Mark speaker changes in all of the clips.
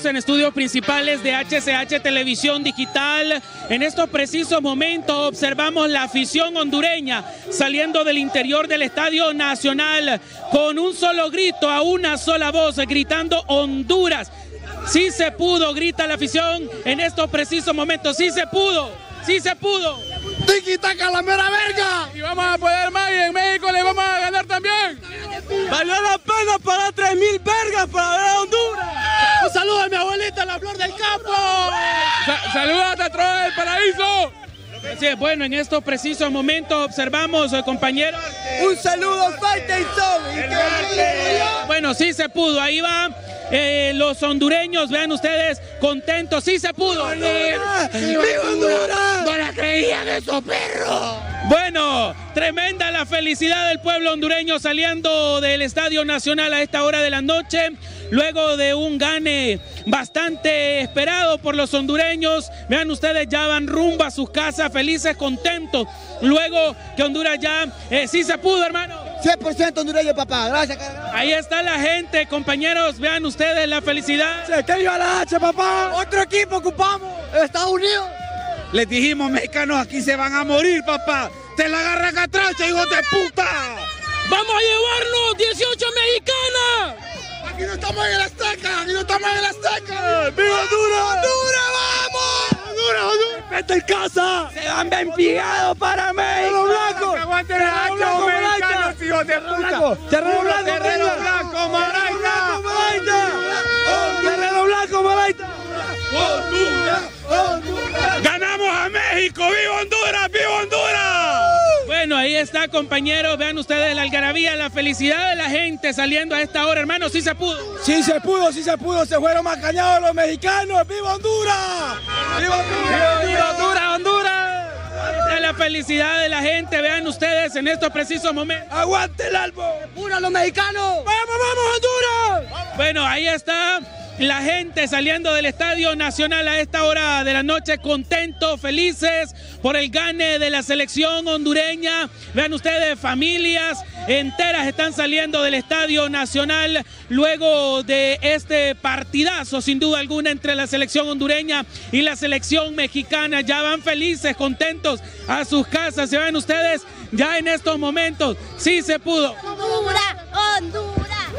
Speaker 1: Estamos en estudios principales de HCH Televisión Digital. En estos precisos momentos observamos la afición hondureña saliendo del interior del Estadio Nacional con un solo grito, a una sola voz, gritando Honduras. Sí se pudo, grita la afición en estos precisos momentos. Sí se pudo, sí se pudo.
Speaker 2: Tiki taca la mera verga.
Speaker 3: Y vamos a poder más y en México le vamos a ganar también.
Speaker 4: Valió la pena pagar 3 mil vergas para ver a Honduras.
Speaker 2: Un saludo a mi abuelita, la flor del campo.
Speaker 3: Sa Saludos a Troa del Paraíso.
Speaker 1: Bueno, en estos precisos momentos observamos, eh, compañeros.
Speaker 4: Un saludo Faitelson.
Speaker 1: Bueno, sí se pudo, ahí va. eh, los hondureños, vean ustedes, contentos, sí se pudo.
Speaker 4: ¡Viva Honduras!
Speaker 2: No la creían esos perros.
Speaker 1: Bueno, tremenda la felicidad del pueblo hondureño saliendo del Estadio Nacional a esta hora de la noche, luego de un gane bastante esperado por los hondureños. Vean ustedes, ya van rumbo a sus casas, felices, contentos. Luego que Honduras ya eh, sí se pudo, hermano.
Speaker 4: 100% hondureño, papá. Gracias,
Speaker 1: Ahí está la gente, compañeros, vean ustedes la felicidad.
Speaker 4: ¡Que viva la H, papá! Otro equipo ocupamos. Estados Unidos.
Speaker 2: Les dijimos, mexicanos, aquí se van a morir, papá. Te la agarra catracha, hijos de puta.
Speaker 1: ¡Vamos a llevarnos 18 mexicanas!
Speaker 2: Aquí no estamos en el Azteca, aquí no estamos en el Azteca. ¡Viva Honduras! ¡Honduras, vamos! ¡Honduras, Honduras!
Speaker 4: ¡Vete en casa! ¡Se van bien pigados para México! blancos!
Speaker 3: ¡Que aguanten el hacha,
Speaker 4: blanco,
Speaker 3: mexicanos, hijos de puta!
Speaker 4: ¡Terreno blanco!
Speaker 3: ¡Terreno blanco, Maraita!
Speaker 4: ¡Terreno blanco, Malaita!
Speaker 2: ¡Ganamos a México! ¡Viva Honduras! ¡Viva Honduras!
Speaker 1: Ahí está, compañeros. Vean ustedes la algarabía, la felicidad de la gente saliendo a esta hora, hermano. Sí se pudo.
Speaker 4: Sí se pudo, sí se pudo, se fueron más cañados los mexicanos. ¡Viva Honduras! ¡Viva Honduras!
Speaker 1: ¡Viva Honduras, Honduras! La felicidad de la gente. Vean ustedes en estos precisos momentos.
Speaker 4: ¡Aguante el albo! ¡Pura los mexicanos!
Speaker 1: ¡Vamos, vamos, Honduras! Bueno, ahí está la gente saliendo del Estadio Nacional a esta hora de la noche, contentos, felices por el gane de la selección hondureña. Vean ustedes, familias enteras están saliendo del Estadio Nacional luego de este partidazo, sin duda alguna, entre la selección hondureña y la selección mexicana. Ya van felices, contentos a sus casas. Se ven ustedes ya en estos momentos. Sí se pudo.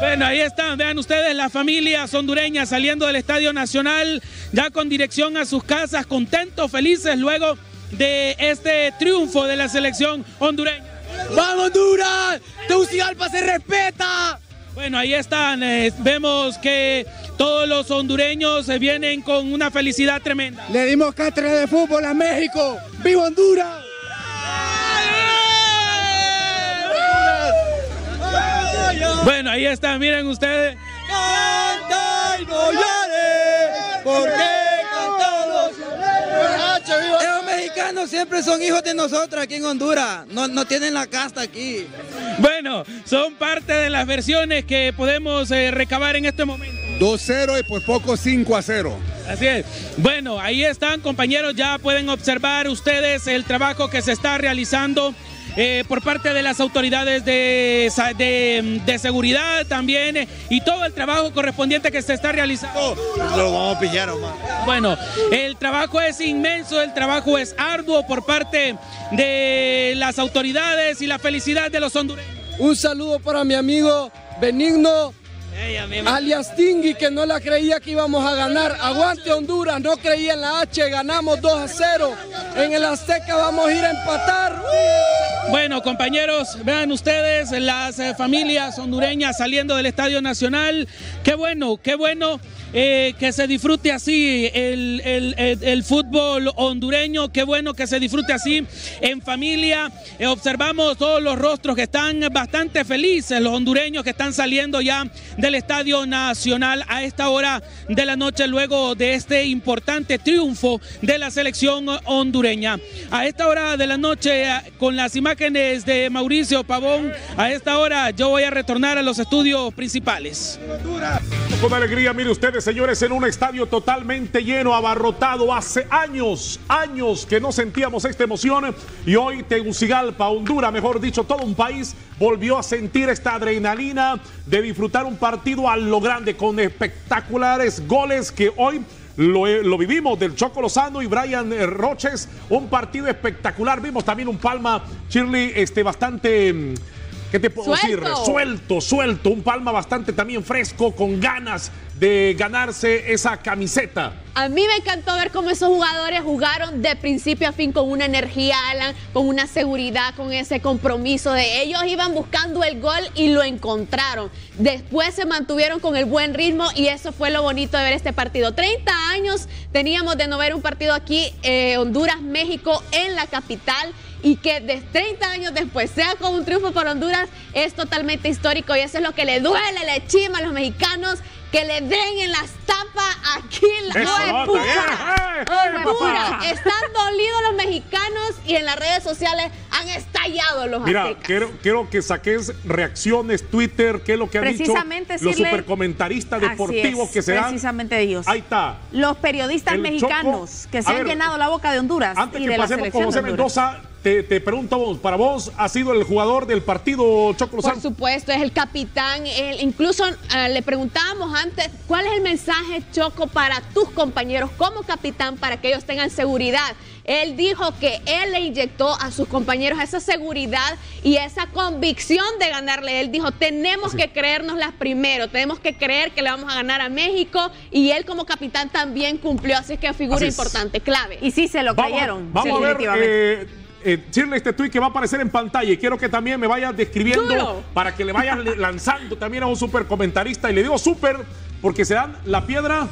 Speaker 1: Bueno, ahí están, vean ustedes las familias hondureñas saliendo del Estadio Nacional, ya con dirección a sus casas, contentos, felices luego de este triunfo de la selección hondureña.
Speaker 4: ¡Vamos, Honduras! ¡Tegucigalpa se respeta!
Speaker 1: Bueno, ahí están, eh, vemos que todos los hondureños eh, vienen con una felicidad tremenda.
Speaker 4: Le dimos cátedra de fútbol a México. ¡Viva Honduras!
Speaker 1: Bueno, ahí están, miren ustedes.
Speaker 4: Canta y no llores, porque cantamos. Los mexicanos siempre son hijos de nosotros aquí en Honduras. No, no tienen la casta aquí.
Speaker 1: Bueno, son parte de las versiones que podemos eh, recabar en este momento.
Speaker 5: 2-0 y pues poco 5 a 0.
Speaker 1: Así es. Bueno, ahí están compañeros, ya pueden observar ustedes el trabajo que se está realizando eh, por parte de las autoridades de, de, de seguridad también eh, y todo el trabajo correspondiente que se está realizando.
Speaker 2: Lo vamos a pillar, Omar.
Speaker 1: Bueno, el trabajo es inmenso, el trabajo es arduo por parte de las autoridades y la felicidad de los hondureños.
Speaker 4: Un saludo para mi amigo Benigno alias Tingui, que no la creía que íbamos a ganar. Aguante Honduras, no creía en la H, ganamos 2 a 0. En el Azteca vamos a ir a empatar.
Speaker 1: Bueno, compañeros, vean ustedes las eh, familias hondureñas saliendo del Estadio Nacional. Qué bueno, qué bueno eh, que se disfrute así el, el- el- fútbol hondureño. Qué bueno que se disfrute así en familia. Eh, observamos todos los rostros que están bastante felices, los hondureños que están saliendo ya del Estadio Nacional a esta hora de la noche, luego de este importante triunfo de la selección hondureña. A esta hora de la noche, eh, con las imágenes de Mauricio Pavón, a esta hora yo voy a retornar a los estudios principales.
Speaker 6: Con alegría, mire ustedes, señores, en un estadio totalmente lleno, abarrotado. Hace años, años que no sentíamos esta emoción. Y hoy Tegucigalpa, Honduras, mejor dicho, todo un país volvió a sentir esta adrenalina de disfrutar un partido a lo grande con espectaculares goles que hoy lo, eh, vivimos del Choco Lozano y Brian eh, Roches, un partido espectacular. Vimos también un Palma Shirley este, bastante mm, ¿Qué te puedo
Speaker 7: Suelto.
Speaker 6: decir? Suelto, suelto. Un Palma bastante también fresco, con ganas de ganarse esa camiseta.
Speaker 7: A mí me encantó ver cómo esos jugadores jugaron de principio a fin con una energía, Alan, con una seguridad, con ese compromiso de ellos iban buscando el gol y lo encontraron. Después se mantuvieron con el buen ritmo y eso fue lo bonito de ver este partido. 30 años teníamos de no ver un partido aquí, eh, Honduras-México, en la capital y que de 30 años después sea con un triunfo por Honduras es totalmente histórico y eso es lo que le duele, le chima a los mexicanos que le den en las tapas aquí la
Speaker 6: Eso,
Speaker 7: no
Speaker 6: eh, eh.
Speaker 7: Están dolidos los mexicanos y en las redes sociales han estallado los
Speaker 6: Mira,
Speaker 7: aztecas.
Speaker 6: quiero, quiero que saques reacciones, Twitter, qué es lo que han dicho los supercomentaristas deportivos
Speaker 8: es,
Speaker 6: que se dan.
Speaker 8: Precisamente ellos.
Speaker 6: Ahí está.
Speaker 8: Los periodistas
Speaker 6: El
Speaker 8: mexicanos
Speaker 6: Choco-
Speaker 8: que se han
Speaker 6: ver,
Speaker 8: llenado la boca de Honduras
Speaker 6: Antes
Speaker 8: y
Speaker 6: que
Speaker 8: de la
Speaker 6: pasemos con José. Mendoza, te, te pregunto vos, para vos, ¿ha sido el jugador del partido Choco
Speaker 7: Por supuesto, es el capitán. Él- incluso ah, le preguntábamos antes, ¿cuál es el mensaje, Choco, para tus compañeros como capitán para que ellos tengan seguridad? Él dijo que él le inyectó a sus compañeros esa seguridad y esa convicción de ganarle. Él dijo, tenemos que creérnoslas primero, tenemos que creer que le vamos a ganar a México y él como capitán también cumplió, así es que figura
Speaker 6: Así es.
Speaker 7: importante, clave.
Speaker 8: Y sí se lo
Speaker 6: Vamos,
Speaker 8: creyeron.
Speaker 6: vamos a ver,
Speaker 8: definitivamente.
Speaker 6: eh, eh, Shirley, este tweet que va a aparecer en pantalla y quiero que también me vayas describiendo
Speaker 7: Duro.
Speaker 6: para que le vayas lanzando también a un super comentarista. Y le digo super porque se dan la piedra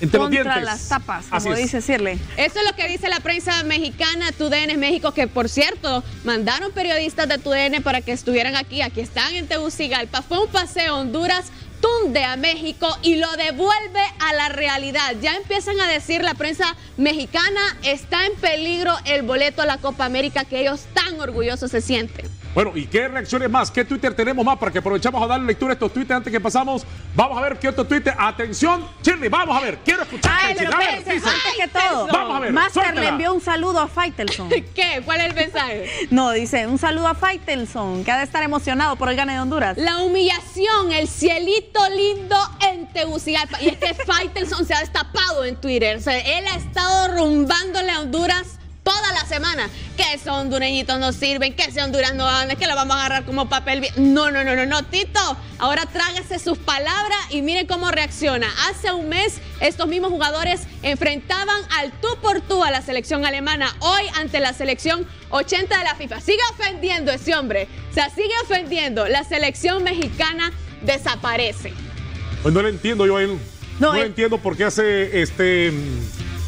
Speaker 6: entre los
Speaker 8: Contra
Speaker 6: dientes.
Speaker 8: las tapas,
Speaker 6: Así
Speaker 8: como
Speaker 6: es.
Speaker 8: dice Shirley.
Speaker 7: Eso es lo que dice la prensa mexicana, TUDN México, que por cierto, mandaron periodistas de TUDN para que estuvieran aquí. Aquí están en Tegucigalpa. Fue un paseo Honduras. Tunde a México y lo devuelve a la realidad. Ya empiezan a decir la prensa mexicana, está en peligro el boleto a la Copa América que ellos tan orgullosos se sienten.
Speaker 6: Bueno, ¿y qué reacciones más? ¿Qué Twitter tenemos más para que aprovechamos a darle lectura a estos tweets antes que pasamos? Vamos a ver qué otro Twitter. Atención, Shirley, vamos a ver. Quiero escuchar.
Speaker 8: Ay, pero
Speaker 6: A ver, dice.
Speaker 8: antes que todo,
Speaker 6: Vamos a ver,
Speaker 8: Master
Speaker 6: suéltala.
Speaker 8: le envió un saludo a Faitelson.
Speaker 7: ¿Qué? ¿Cuál es el mensaje?
Speaker 8: No, dice, un saludo a Faitelson, que ha de estar emocionado por el gane de Honduras.
Speaker 7: La humillación, el cielito lindo en Tegucigalpa. Y es que Faitelson se ha destapado en Twitter. O sea, él ha estado rumbándole a Honduras toda la semana. Que esos hondureñitos no sirven, que ese Honduras no anda, que lo vamos a agarrar como papel. No, no, no, no, no, Tito. Ahora trágase sus palabras y miren cómo reacciona. Hace un mes estos mismos jugadores enfrentaban al tú por tú a la selección alemana. Hoy ante la selección 80 de la FIFA. Sigue ofendiendo ese hombre. O sea, sigue ofendiendo. La selección mexicana desaparece.
Speaker 6: Pues no le entiendo yo a él. No,
Speaker 8: No,
Speaker 6: le
Speaker 8: eh.
Speaker 6: entiendo por qué hace este.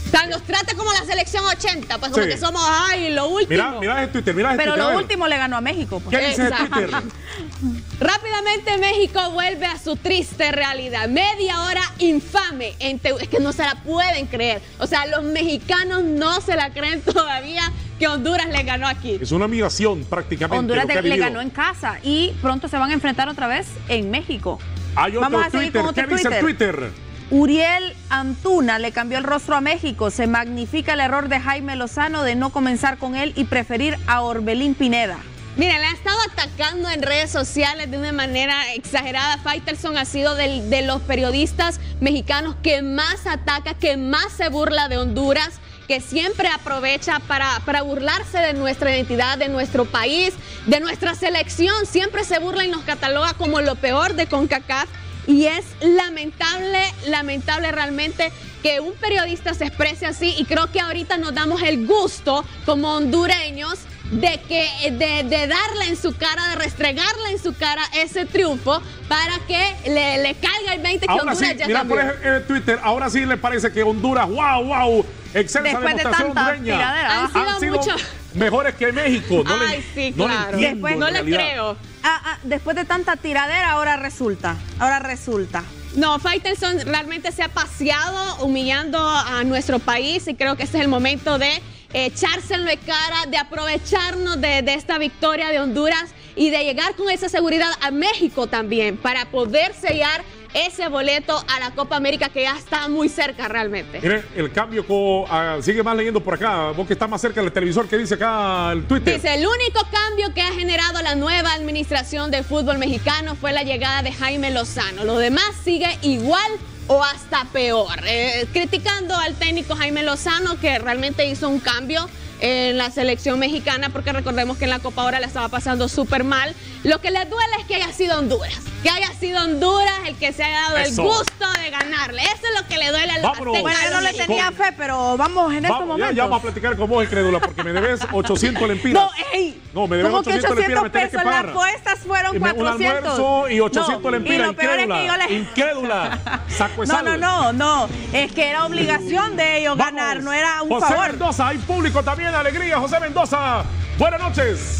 Speaker 7: O sea, nos trata como la selección 80, pues como
Speaker 6: Sí.
Speaker 7: que somos, ay, lo último.
Speaker 6: Mira, mira ese Twitter, mira ese
Speaker 8: Pero
Speaker 6: Twitter.
Speaker 8: lo último le ganó a México. pues.
Speaker 6: ¿Qué dice. Twitter?
Speaker 7: Rápidamente México vuelve a su triste realidad. Media hora infame. En es que no se la pueden creer. O sea, los mexicanos no se la creen todavía que Honduras le ganó aquí.
Speaker 6: Es una admiración prácticamente.
Speaker 8: Honduras
Speaker 6: lo que ha
Speaker 8: le
Speaker 6: vivido.
Speaker 8: ganó en casa y pronto se van a enfrentar otra vez en México.
Speaker 6: Hay otro
Speaker 8: Vamos a seguir
Speaker 6: Twitter.
Speaker 8: con otro
Speaker 6: ¿Qué dice el Twitter?
Speaker 8: Uriel Antuna le cambió el rostro a México. Se magnifica el error de Jaime Lozano de no comenzar con él y preferir a Orbelín Pineda.
Speaker 7: Mira, le ha estado atacando en redes sociales de una manera exagerada. Faitelson ha sido de los periodistas mexicanos que más ataca, que más se burla de Honduras, que siempre aprovecha para, para burlarse de nuestra identidad, de nuestro país, de nuestra selección. Siempre se burla y nos cataloga como lo peor de CONCACAF. Y es lamentable, lamentable realmente que un periodista se exprese así y creo que ahorita nos damos el gusto como hondureños de que de, de darle en su cara, de restregarle en su cara ese triunfo para que le, le caiga el 20 que
Speaker 6: Ahora
Speaker 7: Honduras
Speaker 6: sí,
Speaker 7: ya
Speaker 6: mira por el Twitter, ahora sí le parece que Honduras, wow, wow, excelsa
Speaker 8: Después de
Speaker 6: demostración
Speaker 8: tanta
Speaker 6: hondureña.
Speaker 8: tiradera.
Speaker 7: Han sido mucho-
Speaker 6: mejores que México. No
Speaker 7: Ay,
Speaker 6: le,
Speaker 7: sí,
Speaker 6: no le
Speaker 7: claro.
Speaker 6: entiendo,
Speaker 8: Después-
Speaker 6: en
Speaker 7: no le
Speaker 6: realidad.
Speaker 7: creo.
Speaker 8: Ah, ah, después de tanta tiradera, ahora resulta. Ahora resulta.
Speaker 7: No, Faitelson realmente se ha paseado humillando a nuestro país y creo que ese es el momento de echárselo de cara, de aprovecharnos de, de esta victoria de Honduras y de llegar con esa seguridad a México también para poder sellar ese boleto a la Copa América que ya está muy cerca realmente.
Speaker 6: Miren, el cambio, ah, sigue más leyendo por acá, vos que estás más cerca del televisor, ¿qué dice acá el Twitter?
Speaker 7: Dice, el único cambio que ha generado la nueva administración del fútbol mexicano fue la llegada de Jaime Lozano. Lo demás sigue igual o hasta peor. Eh, criticando al técnico Jaime Lozano que realmente hizo un cambio en la selección mexicana porque recordemos que en la Copa ahora la estaba pasando súper mal. Lo que le duele es que haya sido Honduras. Que haya sido Honduras el que se haya dado
Speaker 6: Eso.
Speaker 7: el gusto de ganarle. Eso es lo que le duele a los
Speaker 8: Bueno, yo no le tenía fe, pero vamos en estos
Speaker 6: Vamos, ya,
Speaker 8: momentos.
Speaker 6: ya vamos a platicar con vos, incrédula, porque me debes 800 lempiras.
Speaker 8: No, ey.
Speaker 6: No, me debes
Speaker 8: ¿Cómo que
Speaker 6: 800 lempiras,
Speaker 8: 800
Speaker 6: me tenés que
Speaker 8: pesos? Las
Speaker 6: pagar.
Speaker 8: apuestas fueron
Speaker 6: Y me-
Speaker 8: 400.
Speaker 6: Un almuerzo y 800
Speaker 8: No,
Speaker 6: lempiras,
Speaker 8: y lo peor es que yo le-
Speaker 6: Incrédula. Saco
Speaker 8: No, no, no, no. Es que era obligación de ellos
Speaker 6: Vamos.
Speaker 8: ganar, no era un
Speaker 6: José
Speaker 8: favor.
Speaker 6: Mendoza, hay público también, alegría. José Mendoza, buenas noches.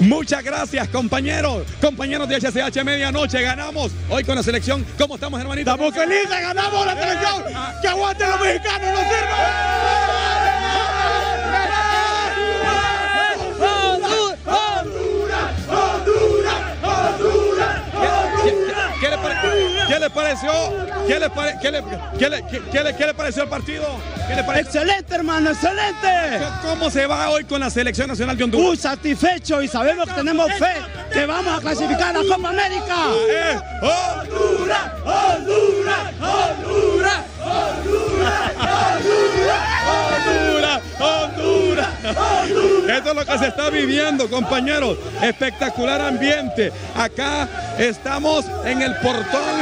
Speaker 9: Muchas gracias, compañeros. Compañeros de HCH Medianoche, ganamos hoy con la selección. ¿Cómo estamos, hermanito?
Speaker 2: Estamos felices, ganamos la selección. Que aguanten los mexicanos, no
Speaker 9: ¿Qué qué le pareció? ¿Qué le, pare- qué le- qué le- qué- le- pareció el partido? ¿Qué le pareció?
Speaker 2: Excelente, hermano, excelente.
Speaker 9: ¿Cómo se va hoy con la selección nacional de Honduras?
Speaker 2: Muy satisfecho y sabemos que tenemos fe que vamos a clasificar a la Copa América.
Speaker 9: Eh, ¡Honduras! ¡Honduras! ¡Honduras! ¡Honduras! Esto es lo que se está viviendo, compañeros. Espectacular ambiente. Acá estamos en el portón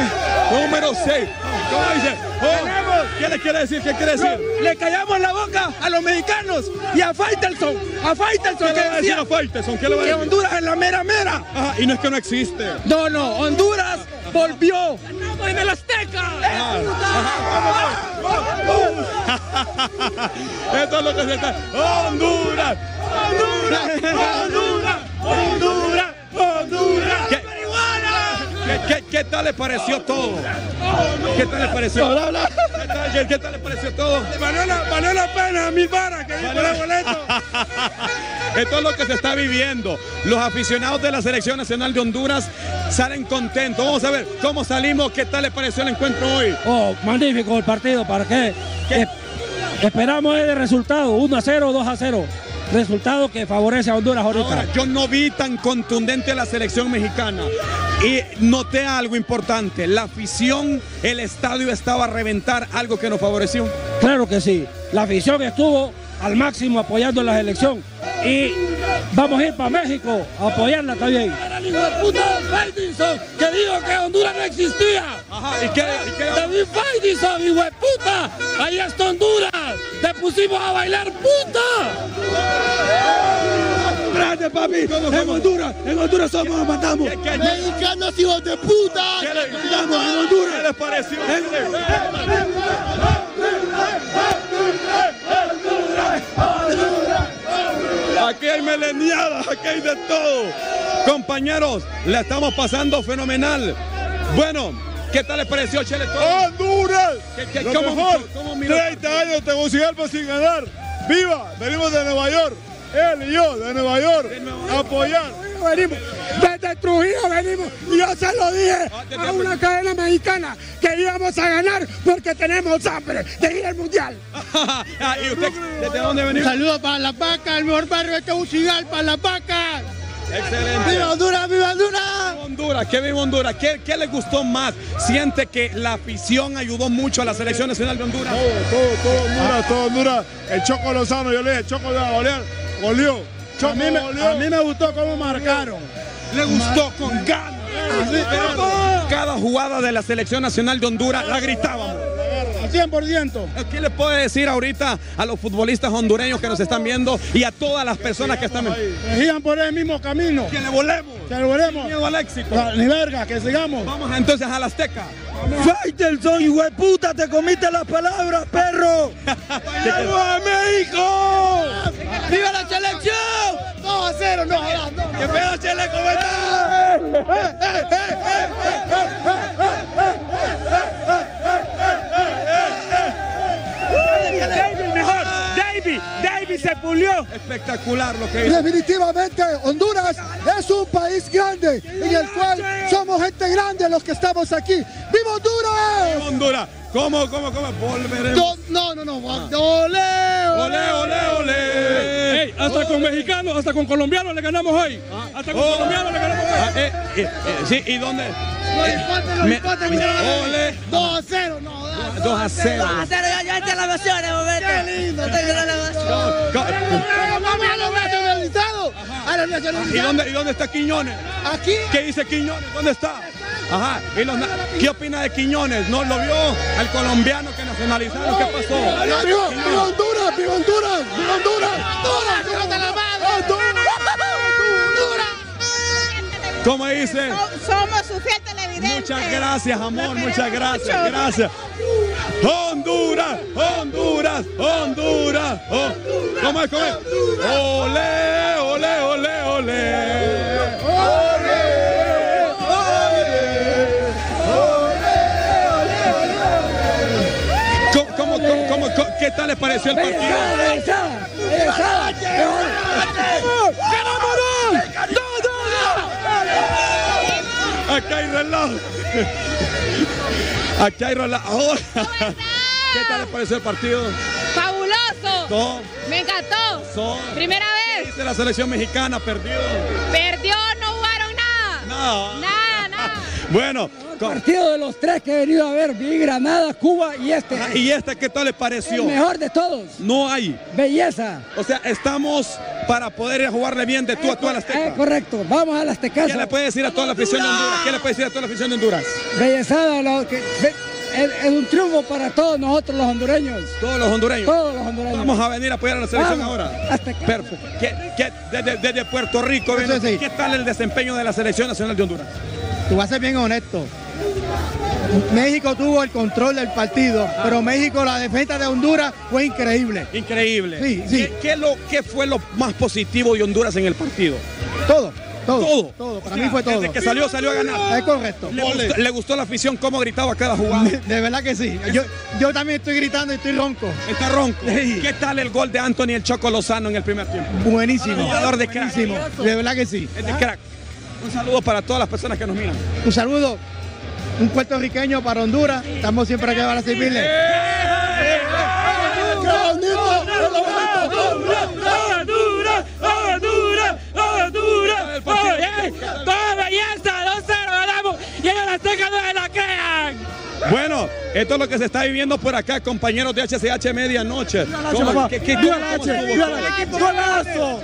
Speaker 9: número 6. ¿Cómo dice? Oh, ¿Qué le quiere decir? ¿Qué quiere decir?
Speaker 2: Le callamos la boca a los mexicanos y a Faitelson. A Faitelson
Speaker 9: ¿Qué
Speaker 2: que
Speaker 9: le va a decir a Faitelson? ¿Qué le va a
Speaker 2: que
Speaker 9: decir?
Speaker 2: Honduras es la mera mera.
Speaker 9: Ajá, y no es que no existe.
Speaker 2: No, no, Honduras volvió. En el Azteca.
Speaker 9: ¡Honduras! ¡Honduras! ¡Honduras! ¡Honduras! Qué, qué, qué tal le pareció todo? ¿Qué tal le pareció? ¿Qué tal, qué- qué tal le pareció todo?
Speaker 2: Valió la, valió la pena, mil varas que
Speaker 9: Valió la- Esto es lo que se está viviendo. Los aficionados de la Selección Nacional de Honduras salen contentos. Vamos a ver cómo salimos. ¿Qué tal le pareció el encuentro hoy?
Speaker 10: Oh, magnífico el partido, ¿para qué?
Speaker 9: ¿Qué?
Speaker 10: Eh, esperamos el resultado, 1 a 0, 2 a 0. Resultado que favorece a Honduras ahorita.
Speaker 9: Ahora, yo no vi tan contundente la selección mexicana y noté algo importante. La afición, el estadio estaba a reventar, algo que nos favoreció.
Speaker 10: Claro que sí. La afición estuvo al máximo apoyando la selección. Y vamos a ir para México a apoyarla también.
Speaker 2: Era el hijo de puta Faitelson que dijo que Honduras no existía.
Speaker 9: Ajá, ¿y qué? y qué-
Speaker 2: David hijo de puta. Ahí está Honduras. Te pusimos a bailar puta. Grande, papi. En Honduras, en Honduras somos, nos matamos.
Speaker 9: ¿Qué- qué-
Speaker 2: Mexicanos, hijos de puta.
Speaker 9: ¿Qué le-
Speaker 2: Estamos en Honduras.
Speaker 9: ¿Qué les pareció? Aquí hay meleniadas, aquí hay de todo. Compañeros, la estamos pasando fenomenal. Bueno, ¿qué tal les pareció, Chele?
Speaker 2: ¡Honduras!
Speaker 9: ¿Qué- qué-
Speaker 2: Lo
Speaker 9: cómo-
Speaker 2: mejor.
Speaker 9: cómo miró?
Speaker 2: 30 años Tegucigalpa sin ganar. ¡Viva! Venimos de Nueva York. Él y yo de Nueva York. a apoyar. Venimos. Desde Trujillo venimos. Y yo se lo dije
Speaker 9: desde-
Speaker 2: a una cadena mexicana que íbamos a ganar porque tenemos hambre de ir al mundial.
Speaker 9: Ah, ¿Y usted desde dónde venimos?
Speaker 2: Saludos para La Paca, el mejor barrio de Tegucigalpa, La Paca.
Speaker 9: Excelente.
Speaker 2: ¡Viva Honduras, viva Honduras!
Speaker 9: Honduras, ¿qué vive Honduras? ¿Qué, ¿Qué les gustó más? ¿Siente que la afición ayudó mucho a la selección nacional de Honduras?
Speaker 2: Todo, todo Honduras, todo Honduras. El Choco Lozano, yo le dije, el Choco de a golear, goleó. a, mí me, a mí me gustó cómo marcaron.
Speaker 9: Le gustó con ganas. Pero cada jugada de la selección nacional de Honduras la gritábamos.
Speaker 2: Al 100%.
Speaker 9: ¿Qué le puede decir ahorita a los futbolistas hondureños que nos están viendo y a todas las personas que están
Speaker 2: Que sigan por el mismo camino.
Speaker 9: Que le volemos.
Speaker 2: Que le volemos.
Speaker 9: Miedo al éxito.
Speaker 2: Ni verga, que sigamos.
Speaker 9: Vamos entonces a la Azteca.
Speaker 2: Faitelson, hijo de puta, te comiste las palabras, perro. ¡Vamos a México! ¡Viva la selección! 2 a 0, no jodas, no. ¡Qué pedo, Chele, cómo
Speaker 3: David mejor. David, David se
Speaker 9: pulió. Espectacular lo que hizo.
Speaker 11: Definitivamente, Honduras es un país grande en el cual somos gente grande los que estamos aquí. ¡Viva Honduras!
Speaker 9: Honduras. ¿Cómo, cómo, cómo? Volveremos.
Speaker 11: No, no, no. ¡Ole!
Speaker 9: ¡Ole, ole, ole!
Speaker 10: Ey, hasta con mexicanos, hasta con colombianos le ganamos hoy. Hasta con
Speaker 9: Oh.
Speaker 10: colombianos le ganamos hoy.
Speaker 9: Ah, eh, eh, eh, sí, ¿y dónde?
Speaker 11: Los empates, los
Speaker 9: Me-
Speaker 11: empates,
Speaker 9: me-
Speaker 11: mira,
Speaker 9: ole.
Speaker 11: 2 a 0, no.
Speaker 9: 2 a 0.
Speaker 11: ya, ya entré la emoción en el momento. Qué lindo, tengo la emoción. Vamos a los nacionalizados. A los
Speaker 9: ¿Y dónde, ¿Y dónde está Quiñones?
Speaker 11: Aquí.
Speaker 9: ¿Qué dice Quiñones? ¿Dónde está? Ajá. ¿Y los na- ¿Qué opina de Quiñones? ¿No lo vio al colombiano que nacionalizaron? ¿Qué pasó?
Speaker 11: ¡Viva, viva Honduras! ¡Viva Honduras! ¡Viva Honduras! ¡Honduras! ¡Honduras! ¡Honduras!
Speaker 9: ¿Cómo dice?
Speaker 12: Somos su fiel televidente.
Speaker 9: Muchas gracias, amor. Muchas gracias.
Speaker 12: mucho.
Speaker 9: Gracias. Honduras, Honduras, Honduras. Oh, ¿Cómo es? ¿Cómo es? Ole, ole, ole, ole. ¿Cómo, cómo, cómo, cómo- cómo- qué tal les pareció el partido? Acá hay reloj. Acá hay reloj. Ahora. ¿Qué tal les pareció el partido?
Speaker 12: Fabuloso.
Speaker 9: Todo.
Speaker 12: Me encantó. Primera vez.
Speaker 9: Dice la selección mexicana perdió.
Speaker 12: Perdió, no jugaron nada.
Speaker 9: No.
Speaker 12: Nada, nada.
Speaker 9: Bueno,
Speaker 13: Partido de los tres que he venido a ver, vi Granada, Cuba y este.
Speaker 9: Ah, ¿y este qué tal les pareció?
Speaker 13: El mejor de todos.
Speaker 9: No hay.
Speaker 13: Belleza.
Speaker 9: O sea, estamos para poder jugarle bien de tú a tú a las
Speaker 13: Eh,
Speaker 9: tecas.
Speaker 13: correcto, vamos a las
Speaker 9: ¿Qué
Speaker 13: tecasas.
Speaker 9: le puede decir a toda la afición de Honduras? ¿Qué le puede decir a toda la afición de Honduras?
Speaker 13: Bellezada, lo que, es, es un triunfo para todos nosotros los hondureños.
Speaker 9: Todos los hondureños.
Speaker 13: Todos los hondureños.
Speaker 9: Vamos a venir a apoyar a la selección
Speaker 13: Vamos,
Speaker 9: ahora. Perfecto. ¿Qué, qué- desde, desde Puerto Rico. ¿qué tal el desempeño de la selección nacional de Honduras?
Speaker 11: Tú vas a ser bien honesto. México tuvo el control del partido, pero México, la defensa de Honduras fue increíble.
Speaker 9: Increíble.
Speaker 11: Sí, sí.
Speaker 9: ¿Qué, qué lo, ¿Qué fue lo más positivo de Honduras en el partido?
Speaker 11: Todo, todo.
Speaker 9: Todo.
Speaker 11: Todo, para
Speaker 9: O sea,
Speaker 11: mí fue todo.
Speaker 9: Desde que salió, salió a ganar.
Speaker 11: Es correcto.
Speaker 9: ¿Le gustó, le gustó la afición cómo gritaba cada jugada?
Speaker 11: De verdad que sí. Yo, yo también estoy gritando y estoy ronco.
Speaker 9: Está ronco. ¿Qué tal el gol de Anthony el Choco Lozano en el primer tiempo?
Speaker 11: Buenísimo.
Speaker 9: Jugador de crack.
Speaker 11: Buenísimo. De verdad que sí.
Speaker 9: Es de crack. Un saludo para todas las personas que nos miran.
Speaker 11: Un saludo. Un puertorriqueño para Honduras. Estamos siempre aquí para servirle.
Speaker 10: ¡Honduras! ¡Honduras! ¡Honduras! ¡Oye! ¡Toda belleza! ¡2-0 ganamos! ¡Y ellos las tecas no se la crean!
Speaker 9: Bueno, esto es lo que se está viviendo por acá, compañeros de HCH Medianoche. ¿Cómo- qué-.
Speaker 10: ¡Golazo!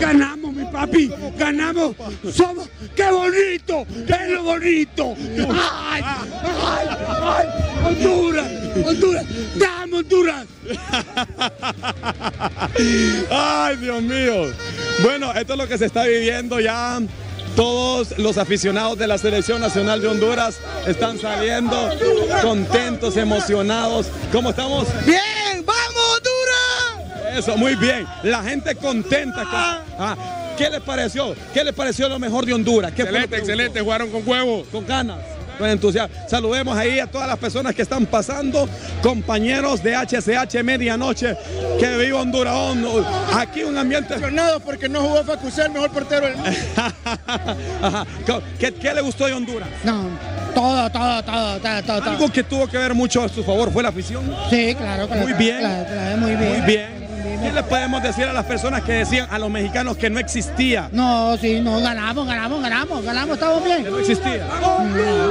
Speaker 10: ¡Ganamos, papi! ¡Ganamos! ¡Somos! ¡Qué bonito! ¡Qué lo bonito! ¡Ay! ¡Ay! ¡Ay! ¡Honduras! ¡Honduras! ¡Te amo, Honduras!
Speaker 9: Ay, Dios mío. Bueno, esto es lo que se está viviendo ya. Todos los aficionados de la Selección Nacional de Honduras están saliendo contentos, emocionados. ¿Cómo estamos?
Speaker 11: ¡Bien! ¡Vamos, Honduras!
Speaker 9: Eso, muy bien. La gente contenta. con- Ah, ¿Qué les pareció? ¿Qué les pareció lo mejor de Honduras? ¿Qué fue lo
Speaker 3: Excelente,
Speaker 9: gustó?
Speaker 3: excelente. Jugaron con huevos.
Speaker 9: Con ganas. Con entusiasmo. Saludemos ahí a todas las personas que están pasando, compañeros de HCH Medianoche, que viva Honduras. Hon- Aquí un ambiente.
Speaker 11: Porque no jugó Facusé, el mejor portero del mundo.
Speaker 9: ¿Qué, qué le gustó de Honduras?
Speaker 11: No, todo, todo, todo, todo, todo. todo.
Speaker 9: Algo que tuvo que ver mucho a su favor fue la afición.
Speaker 11: Sí, claro, claro.
Speaker 9: Muy bien.
Speaker 11: Claro, claro, muy bien.
Speaker 9: Muy bien. ¿Qué le podemos decir a las personas que decían a los mexicanos que no existía?
Speaker 11: No, sí, no, ganamos, ganamos, ganamos, ganamos, estamos bien.
Speaker 9: Que no existía.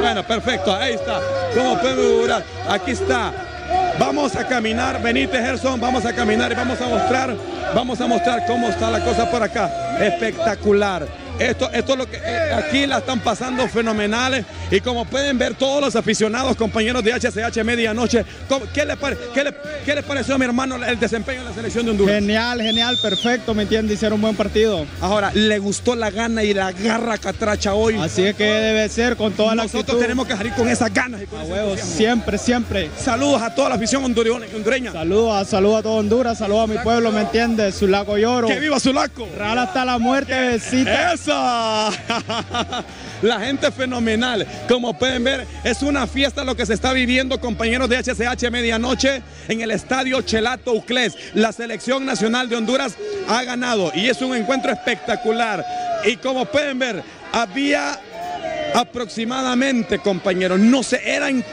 Speaker 9: Bueno, perfecto, ahí está. ¿Cómo podemos durar? Aquí está. Vamos a caminar, Benítez Gerson, vamos a caminar y vamos a mostrar, vamos a mostrar cómo está la cosa por acá. Espectacular. Esto, esto es lo que eh, aquí la están pasando fenomenales y como pueden ver todos los aficionados, compañeros de HCH Medianoche, ¿cómo- ¿qué les, pare- qué le- qué les pareció a mi hermano el desempeño de la selección de Honduras?
Speaker 14: Genial, genial, perfecto, ¿me entiendes? Hicieron un buen partido.
Speaker 9: Ahora, ¿le gustó la gana y la garra catracha hoy?
Speaker 14: Así es que debe ser con toda la
Speaker 9: Nosotros
Speaker 14: actitud.
Speaker 9: tenemos que salir con esas ganas y con
Speaker 14: A huevos, siempre, siempre.
Speaker 9: Saludos a toda la afición hondure- hondureña.
Speaker 14: Saludos, saludos a todo Honduras, saludos a mi pueblo, ¿me entiendes? Sulaco Lloro.
Speaker 9: ¡Que viva Sulaco!
Speaker 14: Real hasta la muerte, besita.
Speaker 9: La gente fenomenal. Como pueden ver, es una fiesta lo que se está viviendo, compañeros de HCH medianoche en el estadio Chelato Uclés. La selección nacional de Honduras ha ganado y es un encuentro espectacular. Y como pueden ver, había aproximadamente, compañeros, no sé, eran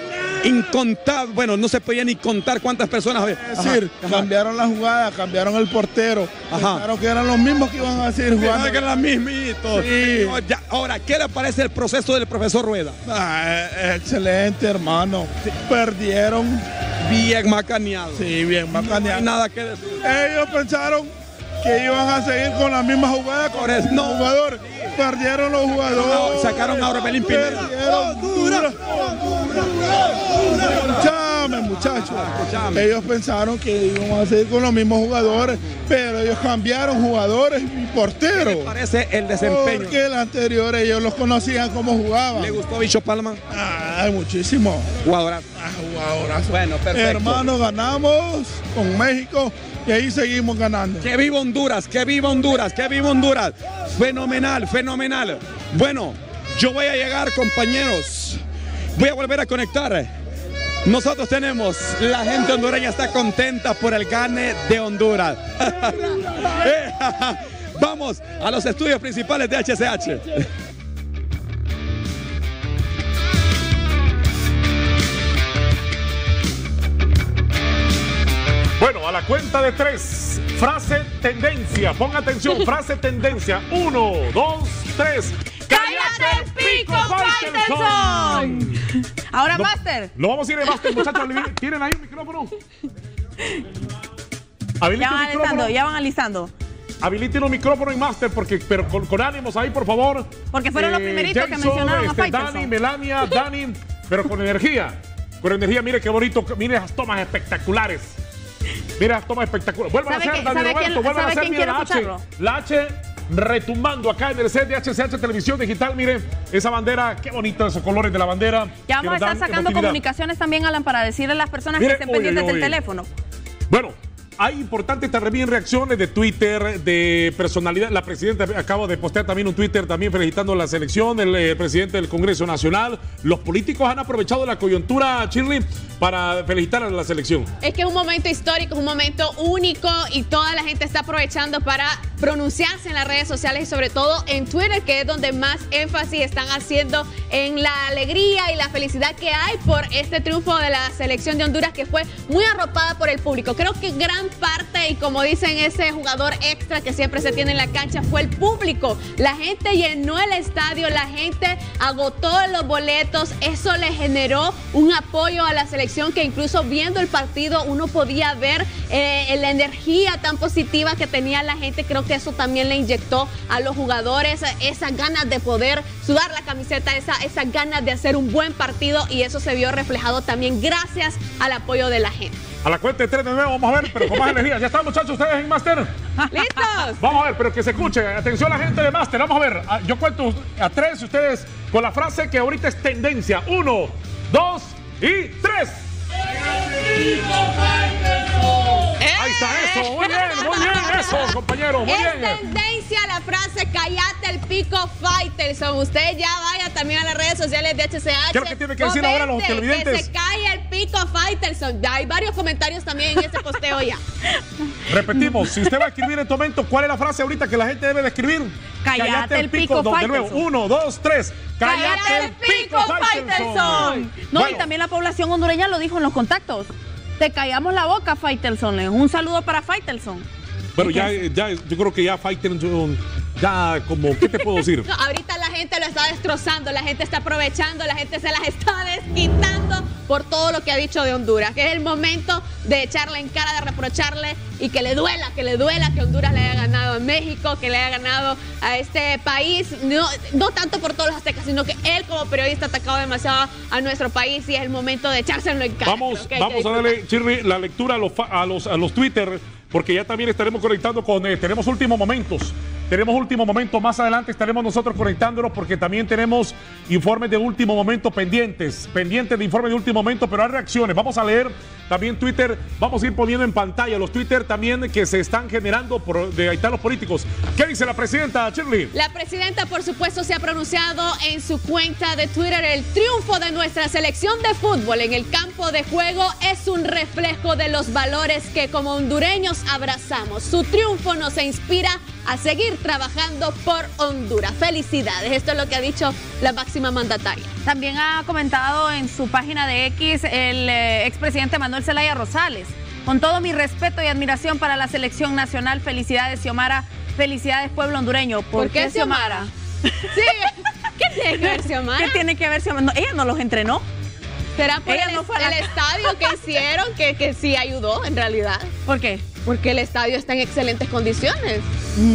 Speaker 9: incontables, bueno, no se podía ni contar cuántas personas había.
Speaker 15: Es decir, cambiaron la jugada, cambiaron el portero. Pensaron que eran los mismos que iban a seguir jugando.
Speaker 9: Que eran los mismitos.
Speaker 15: Sí.
Speaker 9: Ya, ahora, ¿qué le parece el proceso del profesor Rueda?
Speaker 15: Ah, eh, excelente, hermano. Perdieron.
Speaker 9: Bien macaneado.
Speaker 15: Sí, bien
Speaker 9: No hay
Speaker 15: macaneado.
Speaker 9: nada que decir.
Speaker 15: Ellos pensaron que iban a seguir con la misma jugada con
Speaker 9: Por eso,
Speaker 15: los
Speaker 9: no.
Speaker 15: jugadores. Perdieron los jugadores.
Speaker 9: Sacaron a Orbelín Pineda.
Speaker 15: Escuchame, muchachos.
Speaker 9: Escuchame.
Speaker 15: Ellos pensaron que iban a seguir con los mismos jugadores, pero ellos cambiaron jugadores y
Speaker 9: ¿Qué
Speaker 15: porteros.
Speaker 9: parece el desempeño?
Speaker 15: Porque el anterior ellos los conocían cómo jugaban.
Speaker 9: ¿Le gustó Bicho Palma?
Speaker 15: Ay, muchísimo.
Speaker 9: Jugadorazo.
Speaker 15: Ah, jugadorazo.
Speaker 9: Bueno, perfecto.
Speaker 15: Hermano, ganamos con México y ahí seguimos ganando.
Speaker 9: Que viva Honduras, que viva Honduras, que viva Honduras. Fenomenal, fenomenal. Bueno, yo voy a llegar, compañeros. Voy a volver a conectar. Nosotros tenemos, la gente hondureña está contenta por el gane de Honduras. Eh, Vamos a los estudios principales de HCH.
Speaker 6: Bueno, a la cuenta de tres. Frase tendencia. Ponga atención. Frase tendencia. Uno, dos, tres.
Speaker 8: ¡Cállate el pico, Faitelson! Ahora,
Speaker 6: No,
Speaker 8: Master.
Speaker 6: Lo vamos a ir de Master, muchachos. ¿Tienen ahí un micrófono?
Speaker 8: Ya van
Speaker 6: micrófono.
Speaker 8: ya van.
Speaker 6: Habiliten un micrófono en Master, porque, pero con, con ánimos ahí, por favor.
Speaker 8: Porque fueron los primeritos que mencionaron a
Speaker 6: este,
Speaker 8: Faitelson.
Speaker 6: Dani, Melania, Dani, pero con energía. Con energía, mire qué bonito. Mire esas tomas espectaculares. Mire esas tomas espectaculares. Vuelvan a
Speaker 8: ¿Sabe
Speaker 6: hacer,
Speaker 8: quién-
Speaker 6: Dani Roberto,
Speaker 8: quién-
Speaker 6: vuelvan a mire
Speaker 8: quiere
Speaker 6: la H. La H retumbando acá en el set de HCH Televisión Digital. Mire esa bandera, qué bonito esos colores de la bandera.
Speaker 8: Ya vamos a estar sacando comunicaciones también, Alan, para decirle a las personas
Speaker 6: Mire,
Speaker 8: que estén pendientes del teléfono.
Speaker 6: Bueno, hay importantes también reacciones de Twitter, de personalidad. La presidenta acaba de postear también un Twitter también felicitando a la selección, el eh, presidente del Congreso Nacional. Los políticos han aprovechado la coyuntura, Shirley, para felicitar a la selección.
Speaker 7: Es que es un momento histórico, es un momento único y toda la gente está aprovechando para pronunciarse en las redes sociales y sobre todo en Twitter, que es donde más énfasis están haciendo en la alegría y la felicidad que hay por este triunfo de la selección de Honduras que fue muy arropada por el público. Creo que parte y como dicen ese jugador extra que siempre se tiene en la cancha fue el público. La gente llenó el estadio, la gente agotó los boletos, eso le generó un apoyo a la selección que incluso viendo el partido uno podía ver eh, la energía tan positiva que tenía la gente. Creo que eso también le inyectó a los jugadores esas ganas de poder sudar la camiseta, esa, esas ganas de hacer un buen partido y eso se vio reflejado también gracias al apoyo de la gente.
Speaker 6: A la cuenta de tres de nuevo, vamos a ver, pero con más energía. Ya están, muchachos, ustedes en Master.
Speaker 7: ¿Listos?
Speaker 6: Vamos a ver, pero que se escuche. Atención la gente de Master. Vamos a ver. Ah, Yo cuento a tres ustedes con la frase que ahorita es tendencia. Uno, dos y tres. Ahí está eso. Muy bien, muy bien. Eso, compañero. Muy
Speaker 7: es
Speaker 6: bien.
Speaker 7: tendencia la frase cállate el pico Faitelson. Usted ya vaya también a las redes sociales de HCH.
Speaker 6: ¿Qué es lo que tiene que decir ahora a los televidentes?
Speaker 7: Que se pico Faitelson. Ya hay varios comentarios también en ese posteo ya.
Speaker 6: Repetimos, si usted va a escribir en este momento, ¿cuál es la frase ahorita que la gente debe de escribir?
Speaker 8: Cállate el pico,
Speaker 6: No, de nuevo, uno, dos, tres.
Speaker 8: ¡Cállate el pico, Faitelson! No,
Speaker 6: Bueno.
Speaker 8: y también la población hondureña lo dijo en los contactos. Te callamos la boca, Faitelson. Un saludo para Faitelson.
Speaker 6: Bueno, ya, ya, yo creo que ya Faitelson, ya como, ¿qué te puedo decir?
Speaker 7: No, ahorita gente lo está destrozando, la gente está aprovechando, la gente se las está desquitando por todo lo que ha dicho de Honduras, que es el momento de echarle en cara, de reprocharle y que le duela, que le duela que Honduras le haya ganado a México, que le haya ganado a este país, no, no tanto por todos los aztecas, sino que él como periodista ha atacado demasiado a nuestro país y es el momento de echárselo en cara.
Speaker 6: Vamos,
Speaker 7: que que
Speaker 6: vamos a darle, Chirri, la lectura a los, a los, a los Twitter, porque ya también estaremos conectando con, eh, tenemos últimos momentos. Tenemos último momento. Más adelante estaremos nosotros conectándonos porque también tenemos informes de último momento pendientes. Pendientes de informes de último momento, pero hay reacciones. Vamos a leer también Twitter. Vamos a ir poniendo en pantalla los Twitter también que se están generando de ahí están los políticos. ¿Qué dice la presidenta Shirley?
Speaker 7: La presidenta, por supuesto, se ha pronunciado en su cuenta de Twitter. El triunfo de nuestra selección de fútbol en el campo de juego es un reflejo de los valores que como hondureños abrazamos. Su triunfo nos inspira a seguir trabajando por Honduras. Felicidades. Esto es lo que ha dicho la máxima mandataria.
Speaker 8: También ha comentado en su página de X el eh, expresidente Manuel Zelaya Rosales. Con todo mi respeto y admiración para la selección nacional, felicidades Xiomara, felicidades pueblo hondureño.
Speaker 7: ¿Por qué Xiomara? Sí, ¿qué tiene que ver Xiomara?
Speaker 8: ¿Qué tiene que ver Xiomara? No, ella no los entrenó.
Speaker 7: ¿Será por
Speaker 8: Ella
Speaker 7: el,
Speaker 8: no fue a la-
Speaker 7: el estadio que hicieron que, que sí ayudó en realidad?
Speaker 8: ¿Por qué?
Speaker 7: Porque el estadio está en excelentes condiciones.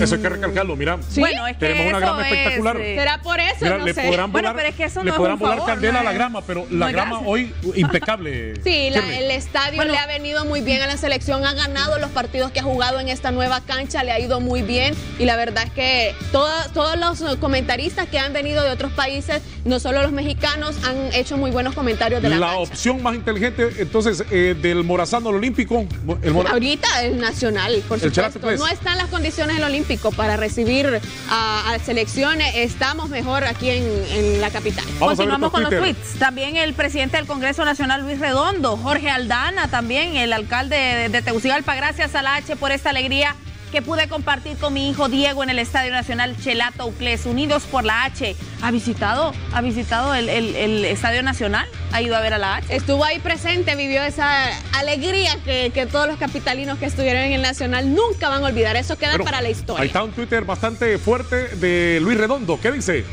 Speaker 6: Eso hay que recalcarlo, mira.
Speaker 8: Bueno, es que
Speaker 6: Tenemos una grama espectacular.
Speaker 8: es, eh,
Speaker 7: ¿Será por eso?
Speaker 6: Mira,
Speaker 7: no
Speaker 6: le
Speaker 7: sé.
Speaker 6: podrán
Speaker 8: Bueno,
Speaker 6: volar,
Speaker 8: pero es que eso
Speaker 6: le
Speaker 8: no es
Speaker 6: podrán
Speaker 8: un
Speaker 6: volar
Speaker 8: favor,
Speaker 6: candela
Speaker 8: no
Speaker 6: a la grama, pero la grama hoy impecable.
Speaker 7: Sí, la- el estadio le ha venido muy bien a la selección, ha ganado los partidos que ha jugado en esta nueva cancha, le ha ido muy bien y la verdad es que toda- todos los comentaristas que han venido de otros países, no solo los mexicanos, han hecho muy buenos comentarios de la,
Speaker 6: La
Speaker 7: cancha.
Speaker 6: opción más inteligente, entonces, eh, del Morazán al Olímpico. El Mora-
Speaker 7: Ahorita es nacional, por
Speaker 6: El Charate,
Speaker 7: supuesto.
Speaker 6: pues.
Speaker 7: No están las condiciones del Olímpico para recibir a, a selecciones. Estamos mejor aquí en, en la capital.
Speaker 6: Vamos
Speaker 8: Continuamos con los tweets. También el presidente del Congreso Nacional, Luis Redondo, Jorge Aldana, también el alcalde de, de Tegucigalpa. Gracias a la H por esta alegría que pude compartir con mi hijo Diego en el Estadio Nacional Chelato Ucles, Unidos por la H. ¿Ha visitado, ha visitado el, el- el Estadio Nacional? ¿Ha ido a ver a la H?
Speaker 7: Estuvo ahí presente, vivió esa alegría que, que todos los capitalinos que estuvieron en el Nacional nunca van a olvidar. Eso queda
Speaker 6: Pero
Speaker 7: para la
Speaker 6: Ahí
Speaker 7: historia.
Speaker 6: está un Twitter bastante fuerte de Luis Redondo. ¿Qué dice?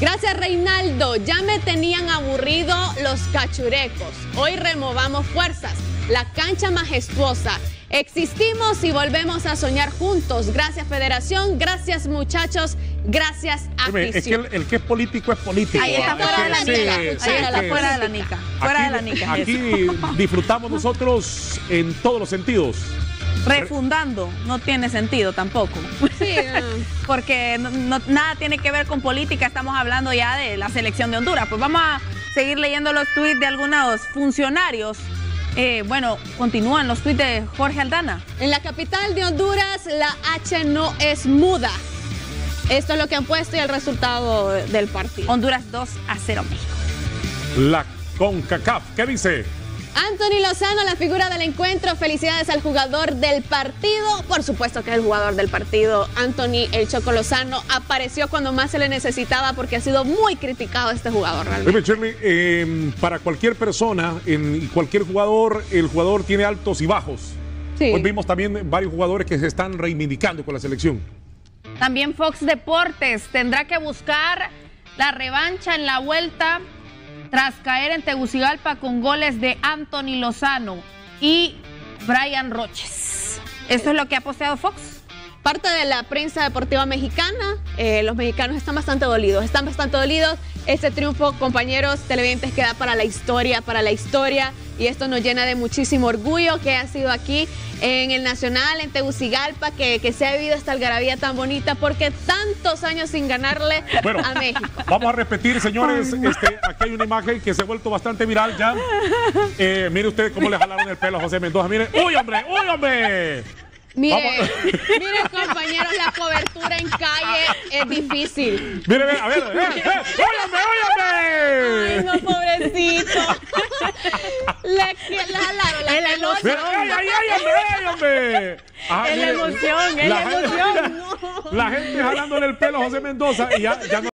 Speaker 7: Gracias, Reinaldo. Ya me tenían aburrido los cachurecos. Hoy removamos fuerzas. La cancha majestuosa. Existimos y volvemos a soñar juntos. Gracias, Federación. Gracias, muchachos. Gracias,
Speaker 6: Dime, Es que el, el que es político es político.
Speaker 8: Ahí está
Speaker 6: Es
Speaker 8: fuera de la nica. Ahí está fuera de la nica. Fuera de la
Speaker 6: Aquí,
Speaker 8: nica.
Speaker 6: aquí disfrutamos nosotros en todos los sentidos.
Speaker 8: Refundando no tiene sentido tampoco.
Speaker 7: Sí, ah.
Speaker 8: Porque no- no- nada tiene que ver con política, estamos hablando ya de la selección de Honduras. Pues vamos a seguir leyendo los tweets de algunos funcionarios. Eh, bueno, continúan los tweets de Jorge Aldana.
Speaker 7: En la capital de Honduras, la H no es muda. Esto es lo que han puesto y el resultado del partido.
Speaker 8: Honduras 2 a 0 México.
Speaker 6: La CONCACAF. ¿Qué dice?
Speaker 7: Anthony Lozano, la figura del encuentro. Felicidades al jugador del partido. Por supuesto que es el jugador del partido. Anthony El Choco Lozano apareció cuando más se le necesitaba porque ha sido muy criticado este jugador realmente.
Speaker 6: Shirley, eh, para cualquier persona en, y cualquier jugador, el jugador tiene altos y bajos.
Speaker 7: Sí.
Speaker 6: Hoy vimos también varios jugadores que se están reivindicando con la selección.
Speaker 8: También Fox Deportes tendrá que buscar la revancha en la vuelta tras caer en Tegucigalpa con goles de Anthony Lozano y Brian Roches. Eso es lo que ha posteado Fox.
Speaker 7: Parte de la prensa deportiva mexicana, eh, los mexicanos están bastante dolidos, están bastante dolidos. Este triunfo, compañeros televidentes, queda para la historia, para la historia. Y esto nos llena de muchísimo orgullo que ha sido aquí en el Nacional, en Tegucigalpa, que, que se ha vivido esta algarabía tan bonita, porque tantos años sin ganarle
Speaker 6: Bueno,
Speaker 7: a México.
Speaker 6: Vamos a repetir, señores. Este, aquí hay una imagen que se ha vuelto bastante viral ya. Eh, mire usted cómo le jalaron el pelo a José Mendoza. Mire, ¡uy, hombre! ¡Uy, hombre!
Speaker 7: Mire,
Speaker 6: Vamos.
Speaker 7: mire, compañeros, la cobertura en calle es difícil.
Speaker 6: Mire, a ver, eh, eh, ¡uy, hombre! ¡Uy,
Speaker 7: Ay, no, pobrecito. Le jalaron la
Speaker 8: la
Speaker 7: pelota.
Speaker 6: Mire, ¡Ay, ay! ¡Ay, hombre! Ah,
Speaker 8: Es la emoción, es la
Speaker 6: gente-
Speaker 8: emoción.
Speaker 6: La gente jalándole el pelo a José Mendoza y ya, ya no